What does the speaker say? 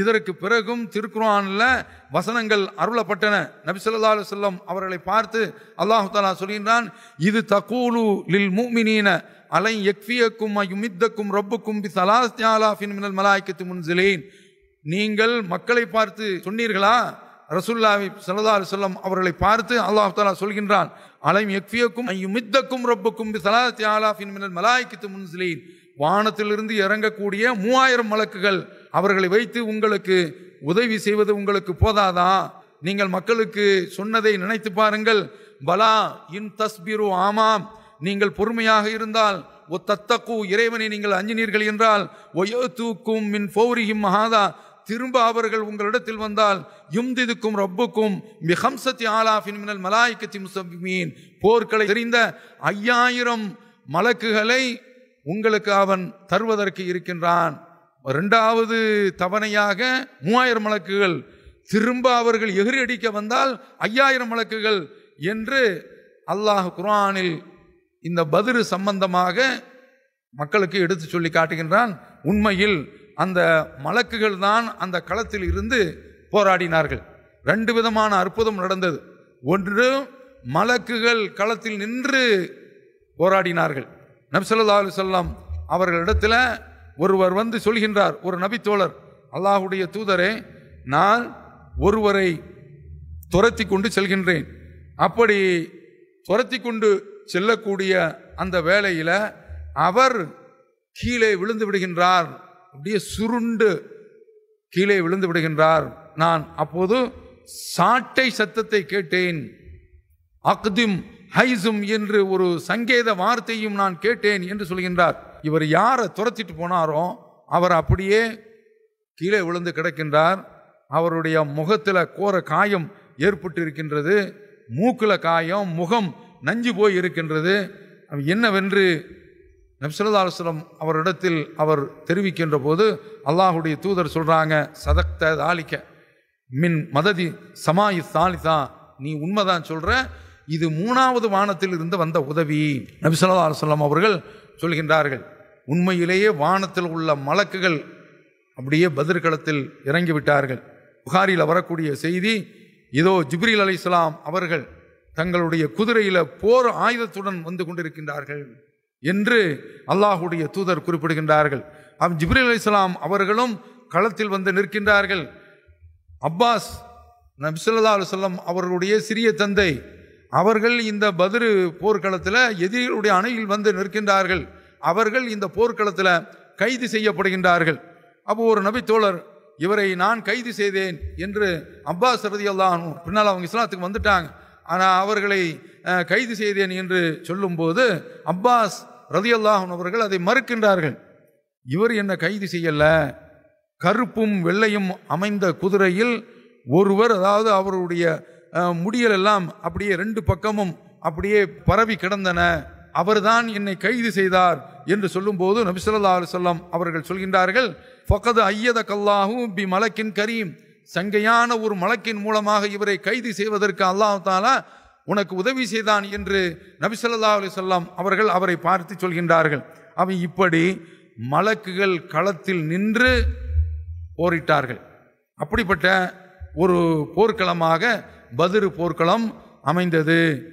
இதற்கு பிறகும் திருக்குர்ஆன்ல வசனங்கள் அருளப்பட்டன. நபிசல்லா ஸல்லல்லாஹு அலைஹி அவர்களை பார்த்து அல்லாஹு தாலா சொல்கின்றான் இது தகூலு லில் மூமினீன அலை எக்ஃபியக்கும் அயுமித்தக்கும் ரப்புக்கும் பி சலாஸ்தியாலாஃபின் மினல் மலாய்க்கத்து முன்சிலேன். நீங்கள் மக்களை பார்த்து சொன்னீர்களா? ரசுல்லாவி ஸல்லல்லாஹு அலைஹி அவர்களை பார்த்து அல்லாஹு தாலா சொல்கின்றான் அலைம் எக்ஃபியக்கும் அயுமித்தக்கும் ரப்புக்கும் பி சலாஸ்தியாலாஃபின் மினல் மலாய்க்கத்து முன்சிலேன். வானத்திலிருந்து இறங்கக்கூடிய மூவாயிரம் மலக்குகள் அவர்களை வைத்து உங்களுக்கு உதவி செய்வது உங்களுக்கு போதாதா? நீங்கள் மக்களுக்கு சொன்னதை நினைத்து பாருங்கள். பலா இன் தஸ்பிரு ஆமாம். நீங்கள் பொறுமையாக இருந்தால் ஒ தத்தக்கு இறைவனை நீங்கள் அஞ்சினீர்கள் என்றால் ஒயோ தூக்கும் மின் ஃபௌரிஹிம் மகாதா திரும்ப அவர்கள் உங்களிடத்தில் வந்தால் யும்திதுக்கும் ரப்புக்கும் மிஹம்சத்தி ஆலாஃபின் மினல் மலாய்க்கத்தி முசமீன் போர்க்களை தெரிந்த ஐயாயிரம் மலக்குகளை உங்களுக்கு அவன் தருவதற்கு இருக்கின்றான். ரெண்டாவது தவணையாக மூவாயிரம் மலக்குகள் திரும்ப அவர்கள் எகிரி அடிக்க வந்தால் ஐயாயிரம் மலக்குகள் என்று அல்லாஹ் குர்ஆனில் இந்த பதிரு சம்பந்தமாக மக்களுக்கு எடுத்து சொல்லி காட்டுகின்றான். உண்மையில் அந்த மலக்குகள் தான் அந்த களத்தில் இருந்து போராடினார்கள். ரெண்டு விதமான அற்புதம் நடந்தது. ஒன்று மலக்குகள் களத்தில் நின்று போராடினார்கள். நப்சல்லா அலுவல்லாம் அவர்களிடத்தில் ஒருவர் வந்து சொல்கின்றார் ஒரு நபித்தோழர் அல்லாஹுடைய தூதரே நான் ஒருவரை துரத்தி கொண்டு செல்கின்றேன். அப்படி துரத்தி கொண்டு செல்லக்கூடிய அந்த வேளையில் அவர் கீழே விழுந்து விடுகின்றார். அப்படியே சுருண்டு கீழே விழுந்து விடுகின்றார். நான் அப்போது சாட்டை சத்தத்தை கேட்டேன். அக்திம் ஹைசும் என்று ஒரு சங்கேத வார்த்தையும் நான் கேட்டேன் என்று சொல்கின்றார். இவர் யாரை துரத்திட்டு போனாரோ அவர் அப்படியே கீழே விழுந்து கிடக்கின்றார். அவருடைய முகத்தில் கோர காயம் ஏற்பட்டு இருக்கின்றது மூக்கில் காயம் முகம் நஞ்சு போய் இருக்கின்றது. என்னவென்று நப்சல்லா அவரிடத்தில் அவர் தெரிவிக்கின்ற போது அல்லாஹுடைய தூதர் சொல்கிறாங்க சதக்த தாலிக்க மின் மததி சமாயி தாலிதா நீ உண்மைதான் சொல்கிற இது மூணாவது வானத்தில் இருந்து வந்த உதவி. நபிசல்லா அலுவலாம் அவர்கள் சொல்கின்றார்கள் உண்மையிலேயே வானத்தில் உள்ள மலக்குகள் அப்படியே பதிர்களத்தில் இறங்கி விட்டார்கள் புகாரில் வரக்கூடிய செய்தி இதோ ஜிப்ரீல் அலி இஸ்லாம் அவர்கள் தங்களுடைய குதிரையில் போர் ஆயுதத்துடன் வந்து கொண்டிருக்கின்றார்கள் என்று அல்லாஹுடைய தூதர் குறிப்பிடுகின்றார்கள். அவ் ஜிப்ரீல் அலி இஸ்லாம் அவர்களும் களத்தில் வந்து நிற்கின்றார்கள். அப்பாஸ் நபிசல்லா அலுவலம் அவர்களுடைய சிறிய தந்தை அவர்கள் இந்த பதிரு போர்க்களத்தில் எதிரிகளுடைய அணையில் வந்து நிற்கின்றார்கள். அவர்கள் இந்த போர்க்களத்தில் கைது செய்யப்படுகின்றார்கள். அப்போ ஒரு நபித்தோழர் இவரை நான் கைது செய்தேன் என்று அப்பாஸ் ரதி அல்லாஹ் பின்னால் அவங்க இஸ்லாத்துக்கு வந்துட்டாங்க. ஆனால் அவர்களை கைது செய்தேன் என்று சொல்லும்போது அப்பாஸ் ரதி அல்லாஹன் அவர்கள் அதை மறுக்கின்றார்கள். இவர் என்ன கைது செய்யல. கருப்பும் வெள்ளையும் அமைந்த குதிரையில் ஒருவர் அதாவது அவருடைய முடியல் எல்லாம் அப்படியே ரெண்டு பக்கமும் அப்படியே பரவி கிடந்தன. அவர்தான் என்னை கைது செய்தார் என்று சொல்லும்போது நபிசல்லா அலுவலம் அவர்கள் சொல்கின்றார்கள் ஃபகது ஐயத கல்லாஹூ பி மலக்கின் கரீம். சங்கையான ஒரு மலக்கின் மூலமாக இவரை கைது செய்வதற்கு அல்லாஹ் தாலா உனக்கு உதவி செய்தான் என்று நபிசல்லா அலுவலம் அவர்கள் அவரை பார்த்து சொல்கின்றார்கள். அவன் இப்படி மலக்குகள் களத்தில் நின்று போரிட்டார்கள் அப்படிப்பட்ட ஒரு போர்க்களமாக பதிரு போர்க்களம் அமைந்தது.